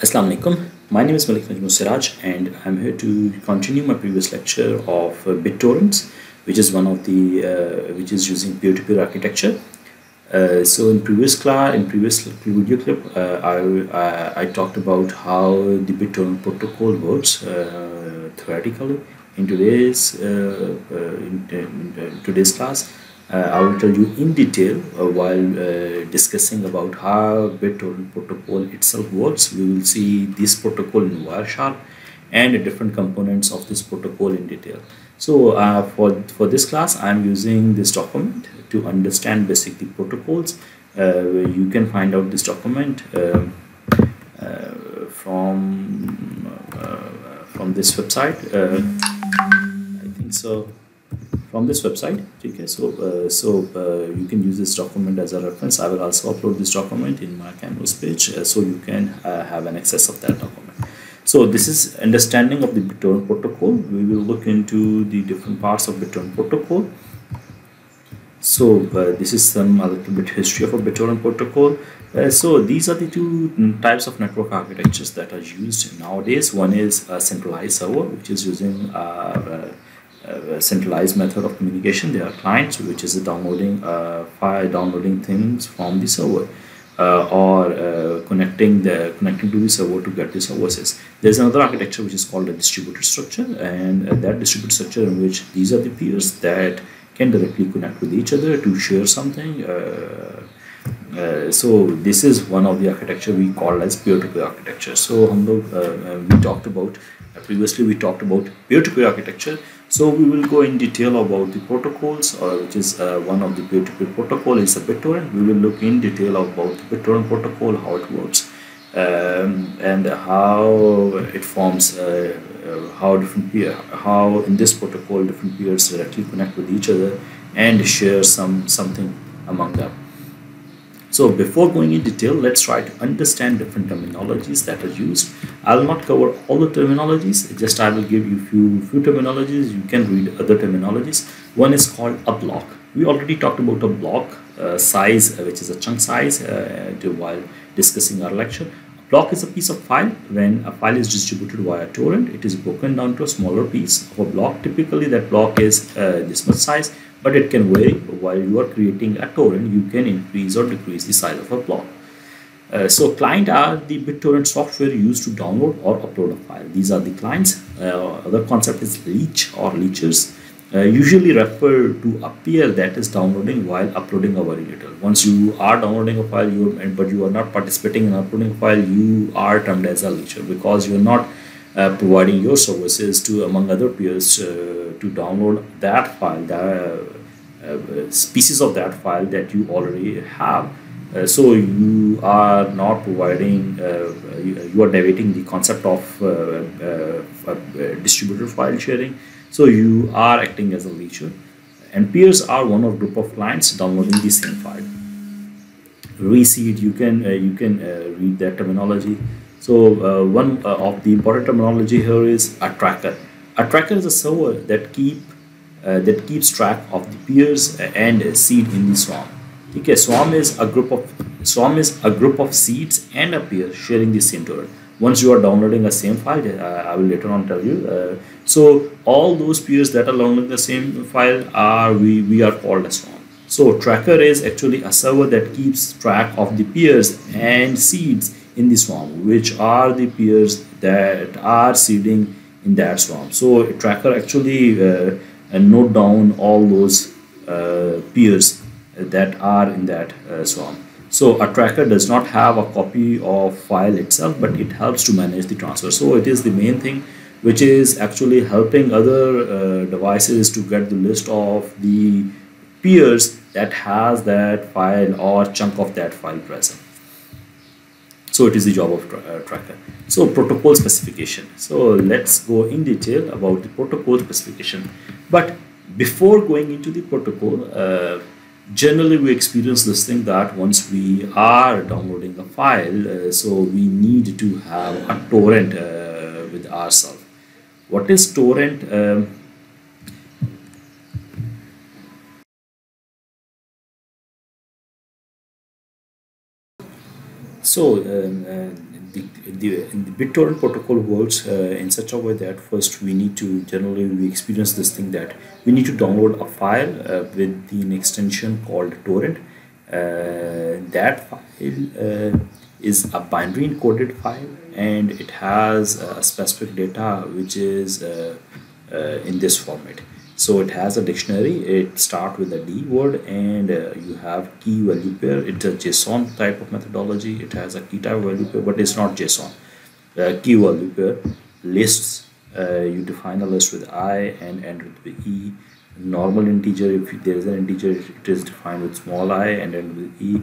Assalamu alaikum. My name is Malik Najmul Siraj and I'm here to continue my previous lecture of uh, BitTorrents, which is one of the uh, which is using peer-to-peer architecture. Uh, so in previous class, in previous video clip, uh, I, I, I talked about how the BitTorrent protocol works uh, theoretically. In today's uh, in, in today's class, uh, I will tell you in detail uh, while uh, discussing about how BitTorrent protocol itself works. We will see this protocol in Wireshark and different components of this protocol in detail. So uh, for, for this class, I'm using this document to understand basically protocols. Uh, you can find out this document um, uh, from, from this website. I think so from this website okay? So uh, so uh, you can use this document as a reference. I will also upload this document in my canvas page uh, so you can uh, have an access of that document. So this is understanding of the BitTorrent protocol. We will look into the different parts of BitTorrent protocol so uh, this is some a little bit history of a BitTorrent protocol uh, so these are the two types of network architectures that are used nowadays one is a centralized server which is using a centralized method of communication. There are clients which is downloading uh, file, downloading things from the server. Uh, or uh, connecting the connecting to the server to get the services. There's another architecture which is called a distributed structure, and uh, that distributed structure in which these are the peers that can directly connect with each other to share something. Uh, so this is one of the architecture we call as peer-to-peer -peer architecture. So we talked about previously we talked about peer-to-peer -peer architecture so we will go in detail about the protocols, uh, which is uh, one of the peer-to-peer -peer protocol is a BitTorrent. We will look in detail about the BitTorrent protocol, how it works, um, and how it forms, uh, uh, how different peer, how in this protocol different peers directly connect with each other and share some something among them. So before going in detail, let's try to understand different terminologies that are used. I will not cover all the terminologies, just I will give you few, few terminologies. You can read other terminologies. One is called a block. We already talked about a block uh, size, uh, which is a chunk size uh, while discussing our lecture. Block is a piece of file. When a file is distributed via torrent, it is broken down to a smaller piece. Of a block. Typically, that block is uh, this much size but it can vary. While you are creating a torrent you can increase or decrease the size of a block. Uh, so client are the BitTorrent software used to download or upload a file. These are the clients. Uh, other concept is leech or leechers uh, usually refer to a peer that is downloading while uploading a very little once you are downloading a file you but you are not participating in uploading a file you are termed as a leecher because you are not uh, providing your services to among other peers uh, to download that file the uh, species of that file that you already have. Uh, so you are not providing uh, you, you, are deviating the concept of uh, distributed file sharing so you are acting as a leecher and peers are one of group of clients downloading the same file reseed you can you can read that terminology so uh, one uh, of the important terminology here is a tracker. A tracker is a server that keep uh, that keeps track of the peers and seed in the swarm. Okay, swarm is a group of swarm is a group of seeds and a peer sharing the same torrent. Once you are downloading a same file, uh, I will later on tell you. Uh, so all those peers that are downloading the same file are we we are called a swarm. So tracker is actually a server that keeps track of the peers and seeds in the swarm which are the peers that are seeding in that swarm. So tracker actually uh, note down all those uh, peers that are in that uh, swarm. So a tracker does not have a copy of file itself but it helps to manage the transfer. So it is the main thing which is actually helping other uh, devices to get the list of the peers that has that file or chunk of that file present. So it is the job of tra uh, tracker. So protocol specification. So let's go in detail about the protocol specification. But before going into the protocol uh, generally we experience this thing that once we are downloading a file uh, so we need to have a torrent uh, with ourselves what is torrent um, so um, uh, the, the, the BitTorrent protocol works uh, in such a way that first we need to generally we experience this thing that we need to download a file uh, with the extension called torrent. Uh, that file uh, is a binary encoded file and it has a specific data which is uh, in this format. So it has a dictionary it start with a d word and uh, you have key value pair. It's a json type of methodology. It has a key type value pair but it's not json. Uh, key value pair lists uh, you define a list with i and end with e. Normal integer if there is an integer it is defined with small i and end with e. uh,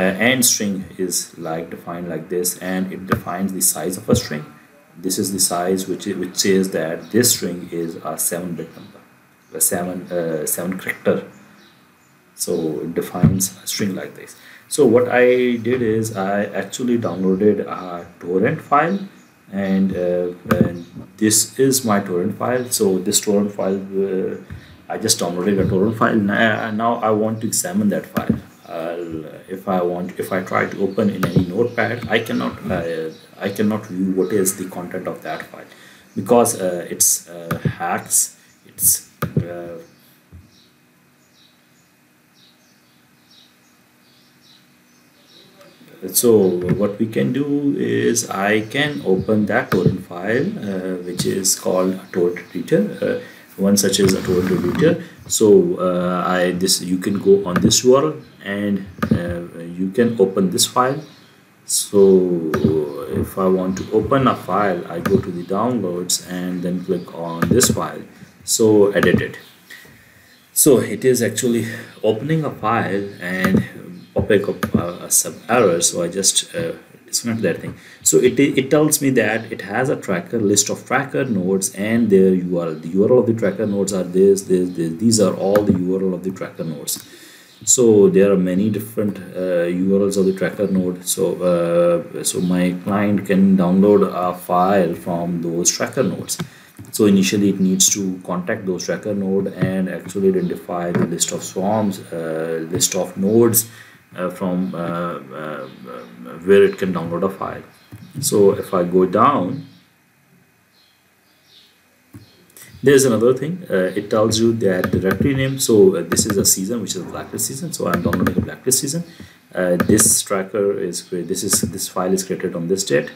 and string is like defined like this and it defines the size of a string. This is the size which which says that this string is a 7 bit number a seven uh, seven character. So it defines a string like this. So what I did is I actually downloaded a torrent file and, uh, and this is my torrent file. So this torrent file uh, I just downloaded a torrent file. Now, now I want to examine that file I'll, if I want if I try to open in any notepad I cannot uh, I cannot view what is the content of that file. Because uh, it's uh, hex it's uh, so what we can do is I can open that torrent file uh, which is called torrent editor uh, one such as a torrent editor so uh, I this you can go on this URL and uh, you can open this file. So if I want to open a file I go to the downloads and then click on this file. So edit it. So it is actually opening a file and popping up uh, some errors. So I just uh, disconnect that thing. So it, it tells me that it has a tracker list of tracker nodes and their URL the URL of the tracker nodes are this, this, this. These are all the URL of the tracker nodes. So there are many different uh, URLs of the tracker node. So uh, so my client can download a file from those tracker nodes. So initially it needs to contact those tracker node and actually identify the list of swarms uh, list of nodes from uh, uh, where it can download a file. So if I go down there's another thing. Uh, it tells you that directory name. So uh, this is a season which is a blacklist season. So i'm downloading a blacklist season. Uh, this tracker is created. this is this file is created on this date.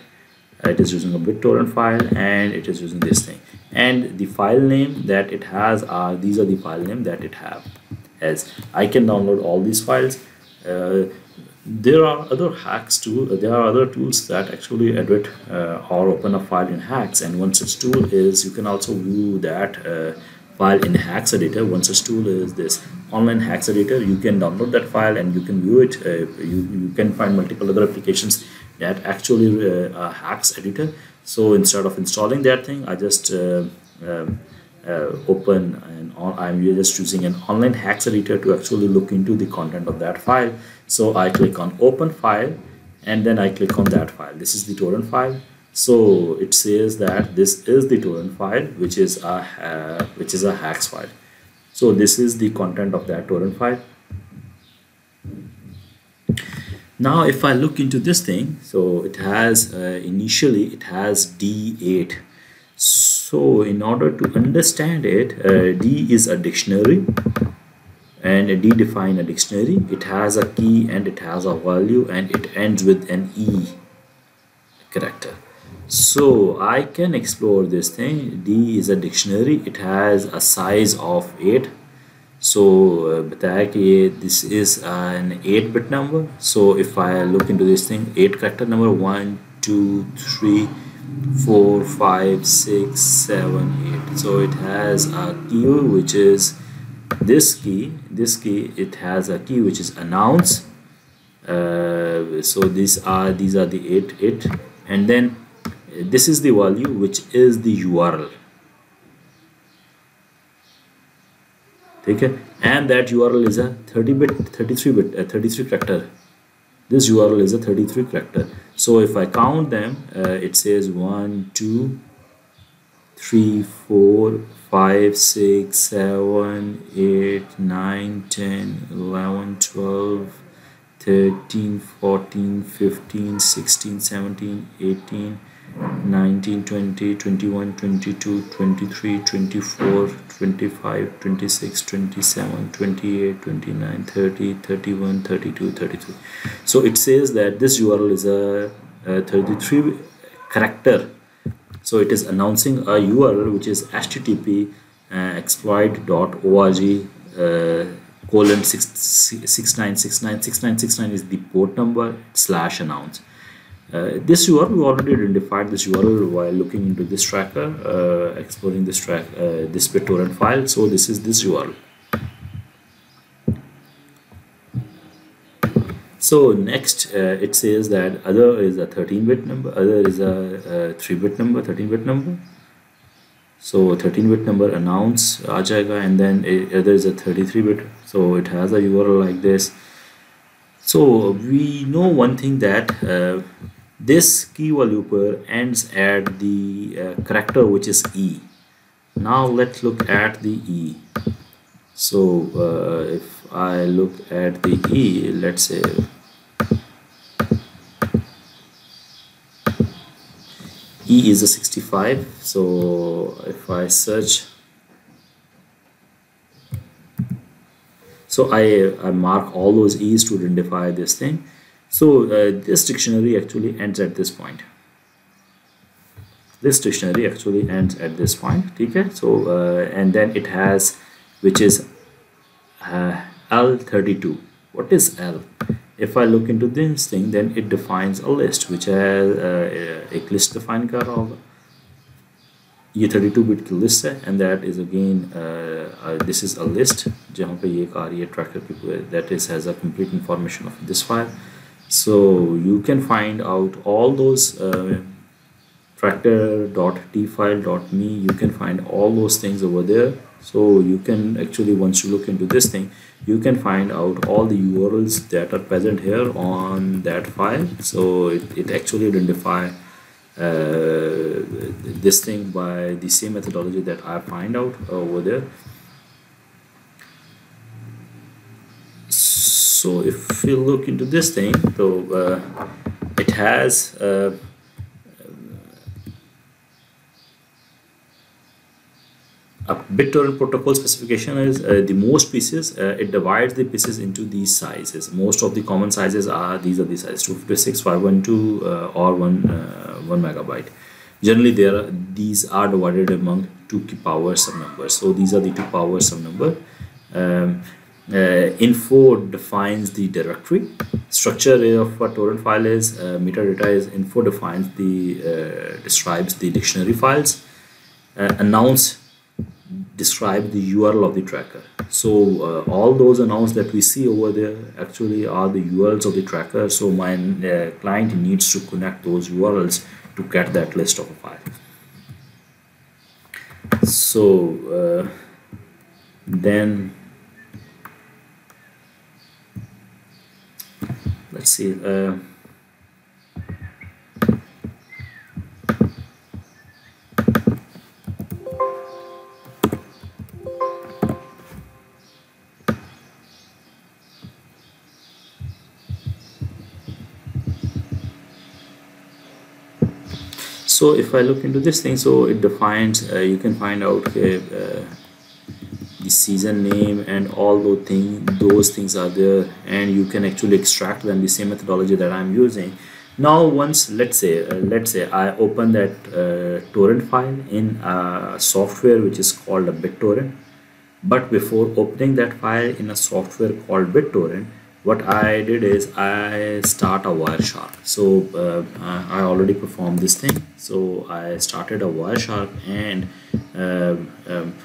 It is using a BitTorrent file and it is using this thing. And the file name that it has are these are the file name that it have. As I can download all these files uh, there are other hex too. There are other tools that actually edit uh, or open a file in hex. And one such tool is you can also view that uh, file in hex editor. One such tool is this online hex editor. You can download that file and you can view it. Uh, you, you can find multiple other applications that actually uh, hacks editor. So instead of installing that thing I just uh, um, uh, open and I'm just using an online hex editor to actually look into the content of that file. So I click on open file and then I click on that file. This is the torrent file. So it says that this is the torrent file which is a uh, which is a hex file. So this is the content of that torrent file. Now if I look into this thing so it has uh, initially it has D8 so in order to understand it uh, D is a dictionary and D define a dictionary it has a key and it has a value and it ends with an E character so I can explore this thing D is a dictionary it has a size of 8 so बताया कि this is an 8 bit number so if I look into this thing 8 character number 1 2 3 4 5 6 7 8 so it has a key which is this key this key it has a key which is announce uh, so these are these are the 8 8 and then this is the value which is the URL ठीक है and that URL is a 30 bit 33 bit uh, 33 character this URL is a 33 character. So if I count them uh, it says 1 2 3 4 5 6 7 8 9 10 11 12 13 14 15 16 17 18 19 20 21 22 23 24 25 26 27 28 29 30 31 32 33 so it says that this url is a, a 33 character. So it is announcing a url which is http uh, explodie.org uh, colon 69696969 is the port number slash announce uh, this URL, we already identified this URL while looking into this tracker, uh, exploring this track, uh, this BitTorrent file. So this is this URL. So next, uh, it says that other is a 13-bit number, other is a 3-bit number, 13-bit number. So 13-bit number announce a and then other is a 33-bit. So it has a URL like this. So we know one thing that uh, this key value pair ends at the uh, character which is E. Now let's look at the E. So uh, if I look at the E, let's say E is a 65. So if I search so I, I mark all those E's to identify this thing so uh, this dictionary actually ends at this point. This dictionary actually ends at this point. Okay, so uh, and then it has which is uh, L32. What is L? If I look into this thing, then it defines a list which has uh, एक list define कर रहा होगा ये 32 bit की list है and that is again uh, uh, this is a list जहाँ पे ये आ रही है tracker की that is has a complete information of this file so you can find out all those uh, tractor.t file.me you can find all those things over there. So you can actually once you look into this thing you can find out all the urls that are present here on that file. So it, it actually identify uh, this thing by the same methodology that I find out over there so if we look into this thing so uh, it has uh, a BitTorrent protocol specification is uh, the most pieces uh, it divides the pieces into these sizes. Most of the common sizes are these are the sizes 256 512 uh, or 1 uh, 1 megabyte. Generally there are, these are divided among two power sum numbers. So these are the two power sum number. Um, uh, info defines the directory. Structure of a torrent file is uh, metadata is info defines the uh, describes the dictionary files. Uh, announce describe the url of the tracker. So uh, all those announce that we see over there actually are the urls of the tracker. So my uh, client needs to connect those urls to get that list of a file. So then let's see uh, so if I look into this thing so it defines uh, you can find out uh, the season name and all those things those things are there and you can actually extract them the same methodology that i'm using now once let's say uh, let's say i open that uh, torrent file in a software which is called a bittorrent but before opening that file in a software called bittorrent what I did is I start a Wireshark. So uh, I already performed this thing. So I started a Wireshark and um, um,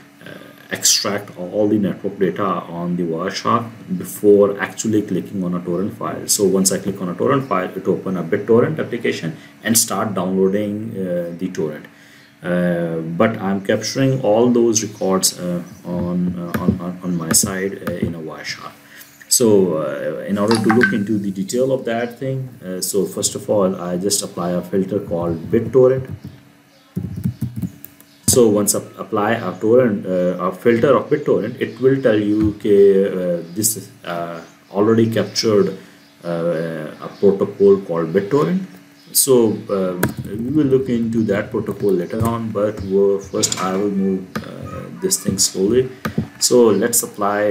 extract all the network data on the Wireshark before actually clicking on a torrent file. So once I click on a torrent file, it open a BitTorrent application and start downloading uh, the torrent. Uh, but I'm capturing all those records uh, on, uh, on, on my side uh, in a Wireshark. So uh, in order to look into the detail of that thing, so first of all, I just apply a filter called BitTorrent so once I apply a torrent a filter of BitTorrent it will tell you okay uh, this uh, already captured uh, a protocol called BitTorrent. So um, we will look into that protocol later on, but first I will move this thing slowly. So let's apply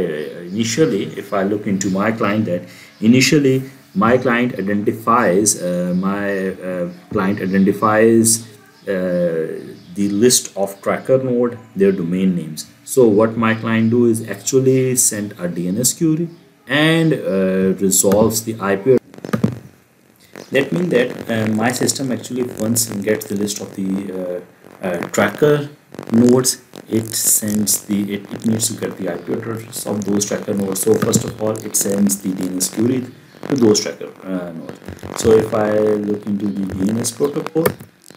initially, if I look into my client that initially my client identifies, uh, my uh, client identifies uh, the list of tracker node, their domain names. So what my client do is actually send a DNS query and uh, resolves the IP that means that uh, my system actually once gets the list of the uh, uh, tracker nodes it sends the it, it needs to get the IP address of those tracker nodes. So first of all it sends the DNS query to those tracker uh, nodes. So if I look into the DNS protocol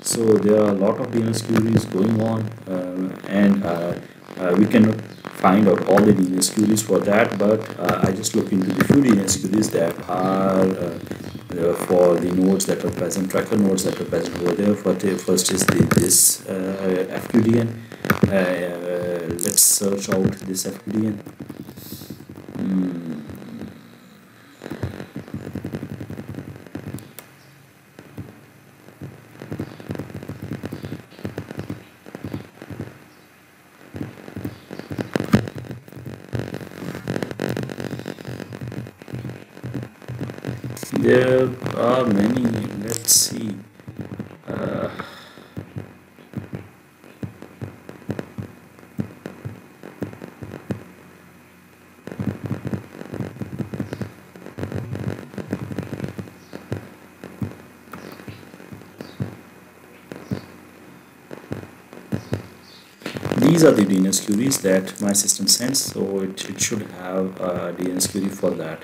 so there are a lot of DNS queries going on uh, and uh, we cannot find out all the DNS queries for that but I just look into the few DNS queries that are uh, for the nodes that are present, tracker nodes that are present over there. First is the, this uh, FQDN. Uh, let's search out this FQDN. Mm. There are many let's see. These are the DNS queries that my system sends so it, it should have a DNS query for that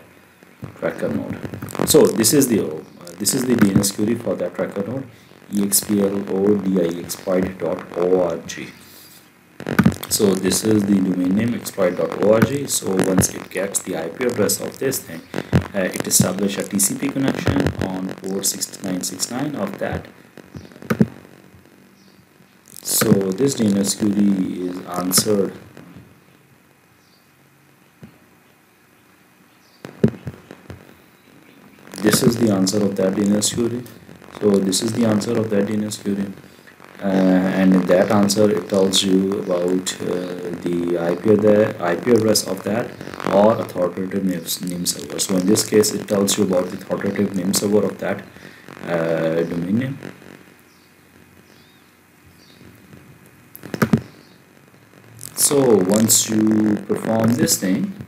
tracker node so this is the uh, this is the DNS query for that tracker node explodie.org so this is the domain name explodie.org so once it gets the IP address of this thing uh, it establishes a TCP connection on port 6969 of that. So this DNS query is answered this is the answer of that DNS query so this is the answer of that DNS query uh, and in that answer it tells you about uh, the IP the IP address of that or authoritative name, name server. So in this case it tells you about the authoritative name server of that uh, domain name. So once you perform this thing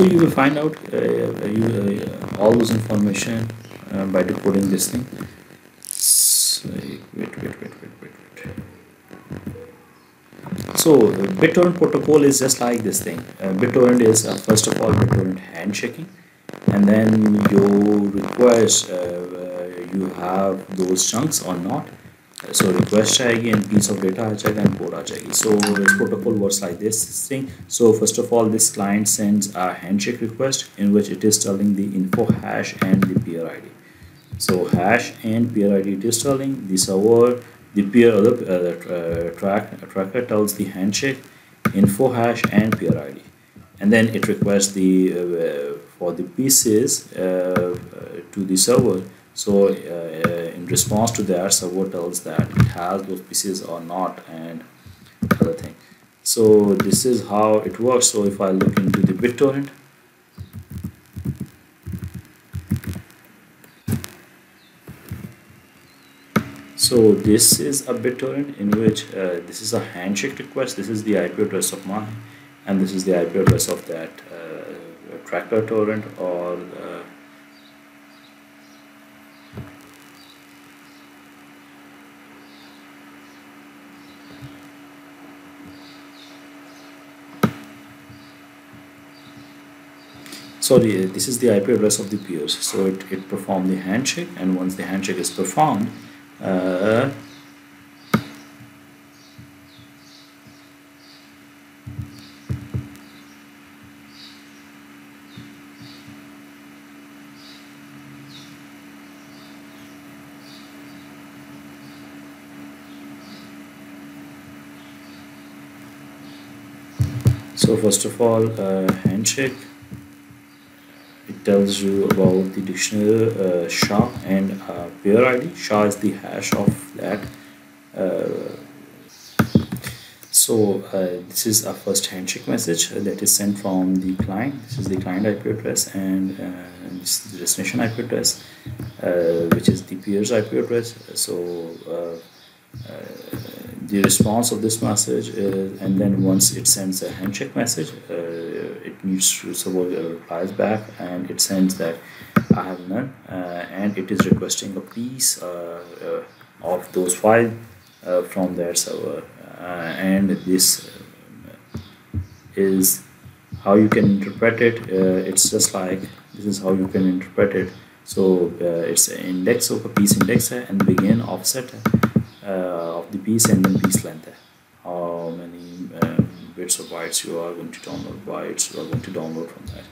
so you will find out uh, you, uh, all those information uh, by decoding this thing. So, wait wait wait wait wait so BitTorrent protocol is just like this thing. Uh, BitTorrent is uh, first of all BitTorrent handshaking and then you request uh, you have those chunks or not so request jayegi and piece of data jayega and code jayegi so protocol works like this thing. So first of all this client sends a handshake request in which it is telling the info hash and the peer id so hash and peer id it is telling the server the peer other uh, tracker tells the handshake info hash and peer id and then it requests the uh, for the pieces uh, to the server. So response to that server tells that it has those pieces or not and other thing. So this is how it works. So if I look into the BitTorrent so this is a BitTorrent in which uh, this is a handshake request. This is the IP address of mine and this is the IP address of that uh, tracker torrent or sorry this is the IP address of the peers. So it, it performed the handshake and once the handshake is performed uh, so first of all uh, handshake tells you about the dictionary uh, SHA and uh, peer ID SHA is the hash of that uh, so uh, this is a first handshake message that is sent from the client. This is the client IP address and uh, this is the destination IP address uh, which is the peer's IP address. So the response of this message is, and then once it sends a handshake message uh, it needs to suppose it replies back and it sends that I have none uh, and it is requesting a piece uh, uh of those files uh, from their server uh, and this is how you can interpret it it's just like this is how you can interpret it. So it's an index of a piece index and begin offset uh, of the piece and then piece length how many bits or bytes you are going to download bytes you are going to download from that.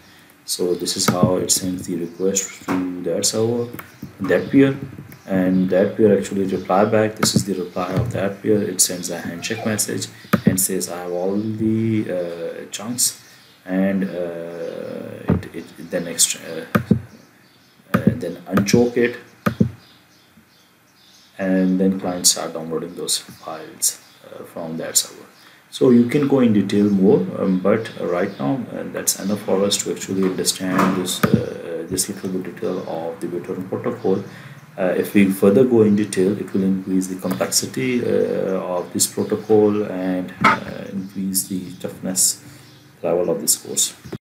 So this is how it sends the request to that server that peer and that peer actually reply back. This is the reply of that peer. It sends a handshake message and says i have all the uh, chunks and uh, it, it, then uh, uh, then unchoke it and then clients start downloading those files uh, from that server so you can go in detail more um, but right now uh, that's enough for us to actually understand this uh, this little bit detail of the BitTorrent protocol. Uh, if we further go in detail it will increase the complexity uh, of this protocol and uh, increase the toughness level of this course